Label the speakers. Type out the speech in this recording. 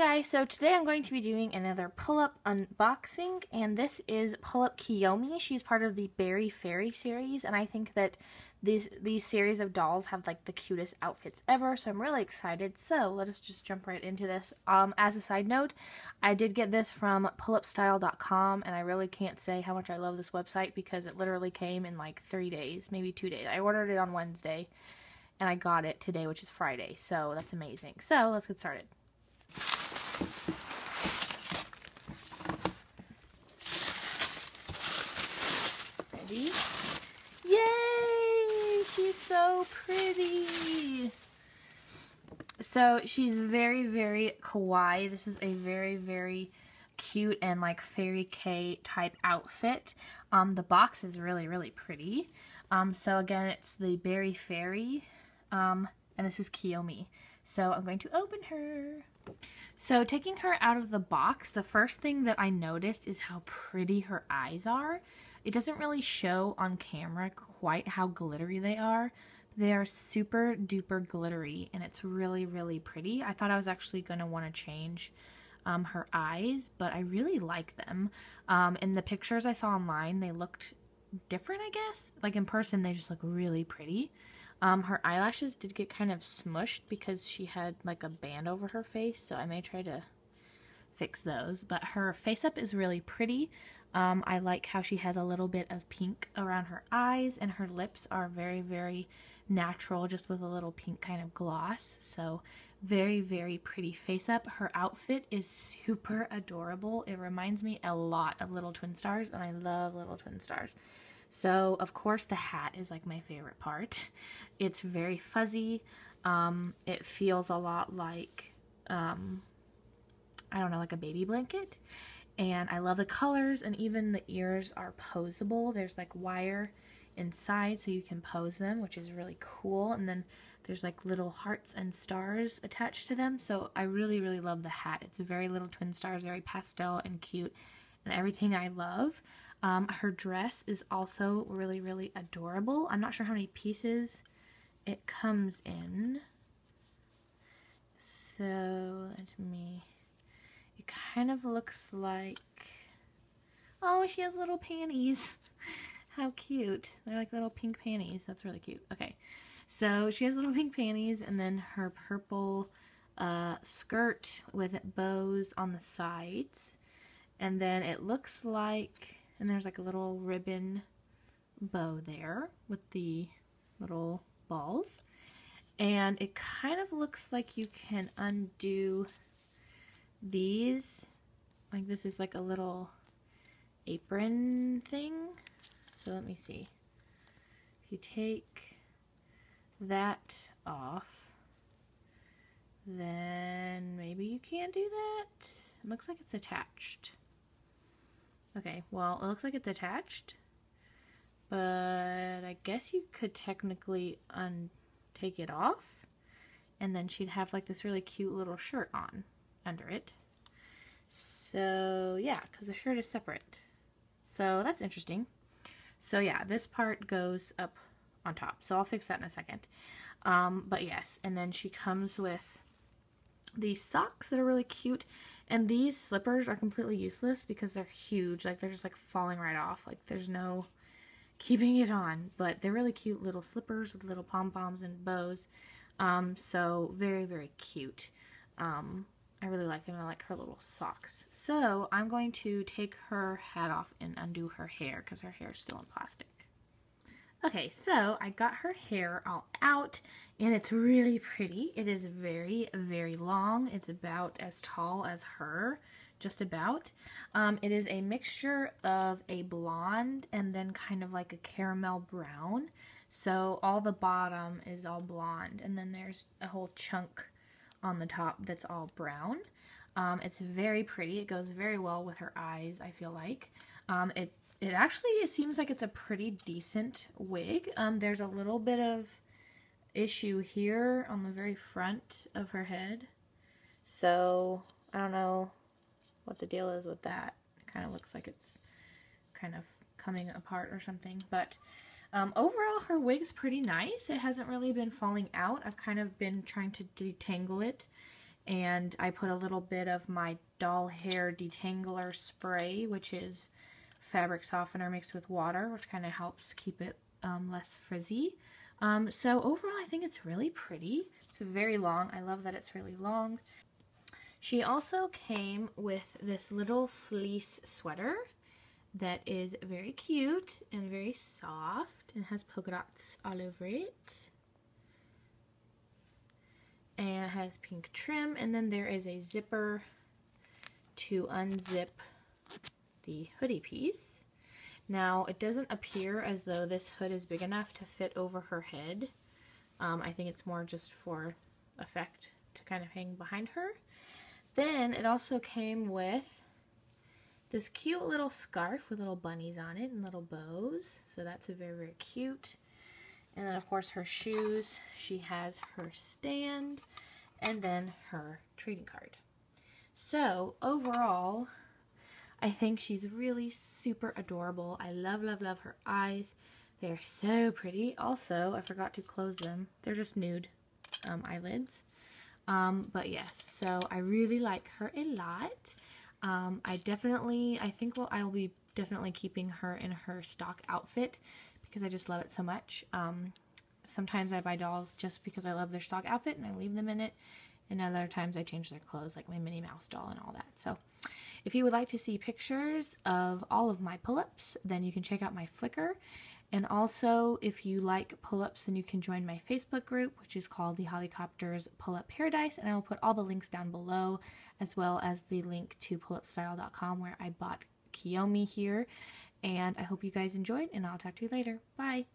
Speaker 1: guys, so today I'm going to be doing another Pullip unboxing, and this is Pullip Kiyomi. She's part of the Berry Fairy series, and I think that these these series of dolls have like the cutest outfits ever, so I'm really excited. So let us just jump right into this. Um, as a side note, I did get this from pullipstyle.com, and I really can't say how much I love this website because it literally came in like three days, maybe two days. I ordered it on Wednesday, and I got it today, which is Friday, so that's amazing. So let's get started. Ready? Yay! She's so pretty. So she's very, very kawaii. This is a very, very cute and like fairy kei type outfit. Um, the box is really, really pretty. Um, so again, it's the Berry Fairy. Um, and this is Kiyomi. So I'm going to open her. So taking her out of the box, the first thing that I noticed is how pretty her eyes are. It doesn't really show on camera quite how glittery they are. They are super duper glittery and it's really, really pretty. I thought I was actually going to want to change um, her eyes, but I really like them. Um, in the pictures I saw online, they looked different, I guess. Like in person, they just look really pretty. Um, her eyelashes did get kind of smushed because she had like a band over her face, so I may try to fix those. But her face up is really pretty. Um, I like how she has a little bit of pink around her eyes, and her lips are very, very natural, just with a little pink kind of gloss. So very, very pretty face up. Her outfit is super adorable. It reminds me a lot of Little Twin Stars, and I love Little Twin Stars. So, of course, the hat is like my favorite part. It's very fuzzy. Um, it feels a lot like, um, I don't know, like a baby blanket. And I love the colors, and even the ears are posable. There's like wire inside so you can pose them, which is really cool. And then there's like little hearts and stars attached to them. So I really, really love the hat. It's very little twin stars, very pastel and cute, and everything I love. Um, her dress is also really, really adorable. I'm not sure how many pieces it comes in. So, let me, it kind of looks like, oh, she has little panties. How cute. They're like little pink panties. That's really cute. Okay, so she has little pink panties and then her purple uh, skirt with bows on the sides. And then it looks like and there's like a little ribbon bow there with the little balls. And it kind of looks like you can undo these. Like this is like a little apron thing. So let me see. If you take that off, then maybe you can't do that. It looks like it's attached. Okay, well, it looks like it's attached. But I guess you could technically un take it off. And then she'd have like this really cute little shirt on under it. So yeah, because the shirt is separate. So that's interesting. So yeah, this part goes up on top. So I'll fix that in a second. Um, but yes, and then she comes with these socks that are really cute. And these slippers are completely useless because they're huge. Like, they're just, like, falling right off. Like, there's no keeping it on. But they're really cute little slippers with little pom-poms and bows. Um, so, very, very cute. Um, I really like them. I like her little socks. So, I'm going to take her hat off and undo her hair because her hair is still in plastic. Okay, so I got her hair all out and it's really pretty. It is very, very long. It's about as tall as her, just about. Um, it is a mixture of a blonde and then kind of like a caramel brown. So all the bottom is all blonde and then there's a whole chunk on the top that's all brown. Um, it's very pretty. It goes very well with her eyes, I feel like. Um, it it actually it seems like it's a pretty decent wig. Um, there's a little bit of issue here on the very front of her head. So, I don't know what the deal is with that. It kind of looks like it's kind of coming apart or something. But um, overall, her wig's pretty nice. It hasn't really been falling out. I've kind of been trying to detangle it and I put a little bit of my doll hair detangler spray, which is fabric softener mixed with water, which kind of helps keep it um, less frizzy. Um, so overall, I think it's really pretty. It's very long. I love that it's really long. She also came with this little fleece sweater that is very cute and very soft and has polka dots all over it. And it has pink trim and then there is a zipper to unzip the hoodie piece. Now it doesn't appear as though this hood is big enough to fit over her head. Um, I think it's more just for effect to kind of hang behind her. Then it also came with this cute little scarf with little bunnies on it and little bows. So that's a very, very cute. And then, of course, her shoes. She has her stand and then her trading card. So, overall, I think she's really super adorable. I love, love, love her eyes. They're so pretty. Also, I forgot to close them. They're just nude um, eyelids. Um, but yes, so I really like her a lot. Um, I definitely, I think well, I'll be definitely keeping her in her stock outfit because I just love it so much. Um, sometimes I buy dolls just because I love their stock outfit and I leave them in it. And other times I change their clothes like my Minnie Mouse doll and all that. So if you would like to see pictures of all of my Pullips, then you can check out my Flickr. And also, if you like Pullips, then you can join my Facebook group, which is called the Hollycopter's Pullip Paradise. And I will put all the links down below as well as the link to pullipstyle.com where I bought Kiyomi here. And I hope you guys enjoyed, and I'll talk to you later. Bye!